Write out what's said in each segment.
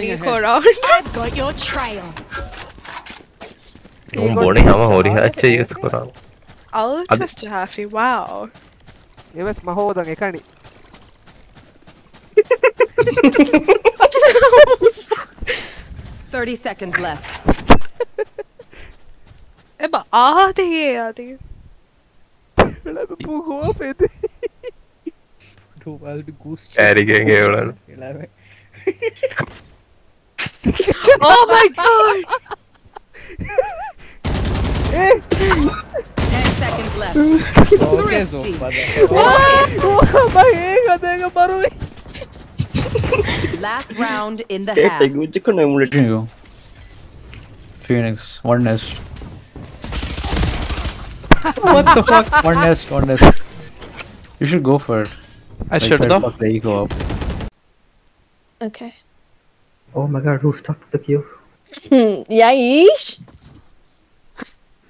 I've got your trail. No boarding, I'm a I'll just have you. Wow. It was my whole thing. I can't. Thirty seconds left. Emma, are they here? Are? I'm a poor hope. I'm goose. I'm a goose oh my god! Ten seconds left. Thrifty. Wah! Mahinga tayo baro eh! Last round in the half. Take which ko na yung ulit niyo. Phoenix, one nest. what the fuck? One nest, one nest. You should go for it. I like should though. Okay. Oh my god, who stopped the queue? Hmm. Yaish?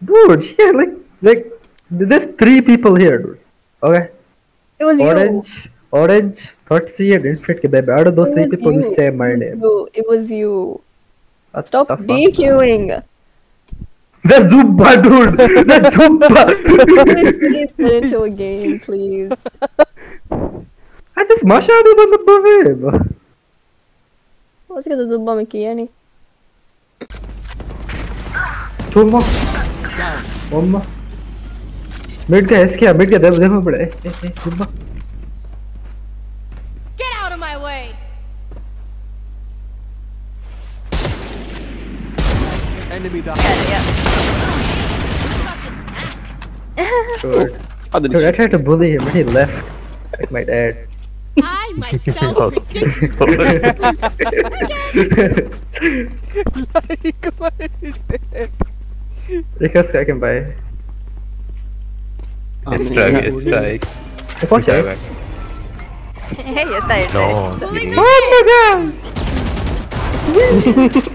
Dude, yeah, like, like, there's three people here, dude. Okay, It was orange, orange, Thirty and Infinite ke baby. Out of you. those It three people, you. you say my it name. You. It was you. What Stop? DQing. The Zumba, dude. The Zumba. please get into a game, please. I just mashed out on the babe. Let's get the Zumba Mickey, Annie. Two more. One more. Mid का ऐसे क्या mid का देखो देखो बड़े ए ए Zumba. Get out of my way. Dude. Dude, I tried to bully him, but he left. Like my dad. Oh. I myself predicted. Request I can buy. Strike, strike. Watch out. Hey, you say No. Oh my god!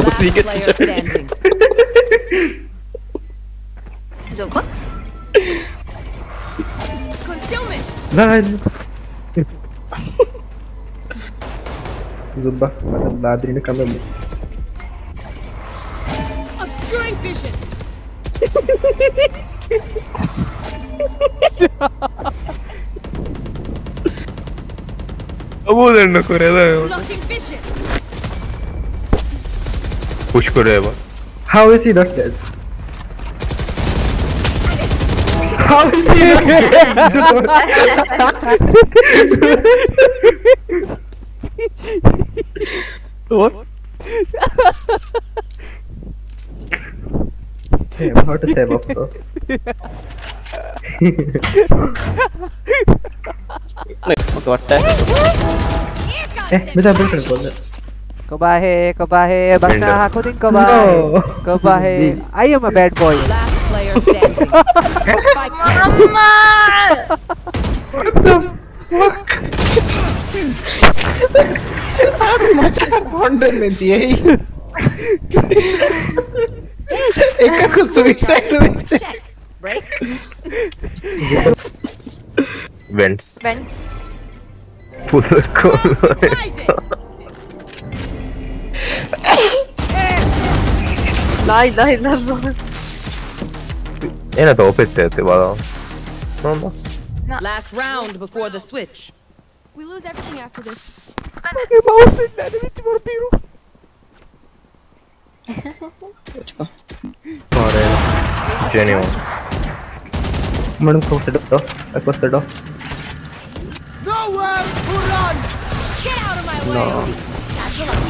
Last player standing. Zumba? Concealment. Run! Zumba, ladrinho do camelô. Obscuring vision. Обудерно кореда. Push корема. How is he not dead? How is he not dead? what? Damn, how to save up though? eh, bisa boyfriend ko na. Kobahe, Kobahe, basta ako din Kobahe. No. Kobahe. I am a bad boy. Mama! What the fuck? How much abandonment, yeah? It could suicide with it. Break? Vents. Vents. Pull the color. Lie, lie, lie, lie. えなたオペってやってばなんだ Last round before the switch. We lose everything after this. Perché ma ho segnato l'ultimo vampiro? Fare. Genio. Madam, cross it up. I crossed it up. Nowhere to run! Get out of my way! No.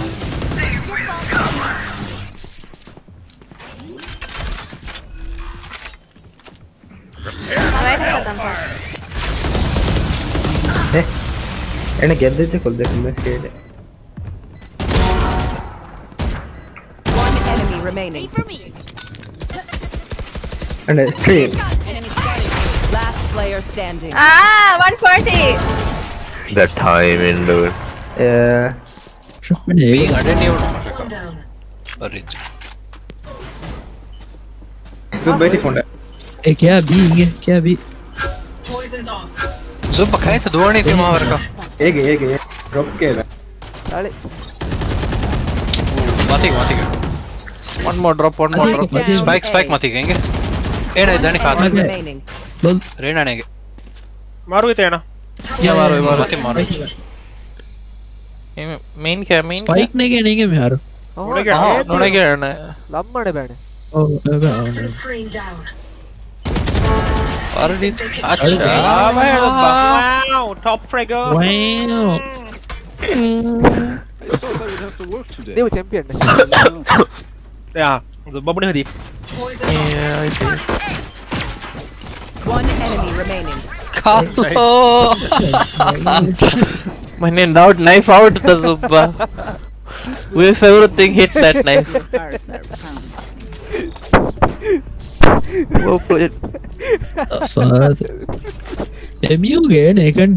ಅಣ್ಣ ಗೆದ್ದಿದ್ದೆ ಕೊಲ್ಬೇಕು One enemy remaining. For me. And a stream. Last player standing. Ah, 140. The timing, dude. Yeah. Being I didn't even know. attended. Orange. Zub बैठी phone है। ए क्या B क्या B? Zub खाए तो दो नहीं थे मार का। ಹೇಗೆ ಹೇಗೆ ರೊಕ್ಕ ಇಲ್ಲ ಗಾಳಿ ಮತಿಗೆ ಮತಿಗೆ one more drop one more drop spike spike ಮತಿಗೆ ಹೆಂಗೆ ಏನ ಇದ್ದಾನೆ ಫಾದರ್ ರೇಣನೆಗೆ ಮಾರುವಿತೆ ಅಣ್ಣ ಯಾ ಮಾರುವಿ ಮಾರು ಮತ್ತೆ ಮಾರು ಮೇನ್ ಕ್ಯಾ ಮೇನ್ ಸ್ಪೈಕ್ ನೆಗೆ ನೆಗೆ ಯಾರು ನೋಡಗೆ ನೋಡಗೆ ಅಣ್ಣ ಲಂಬ ಮಾಡಬೇಡ ಓ ಅದೇ Paradix. अच्छा भाई wow top fragger wow. They were champion. Yeah the bubble hadi yeah I think. One enemy remaining. Kato. मैंने Knife out, out the zubba If everything hit that knife. What? Fuck. MU kan, nih kan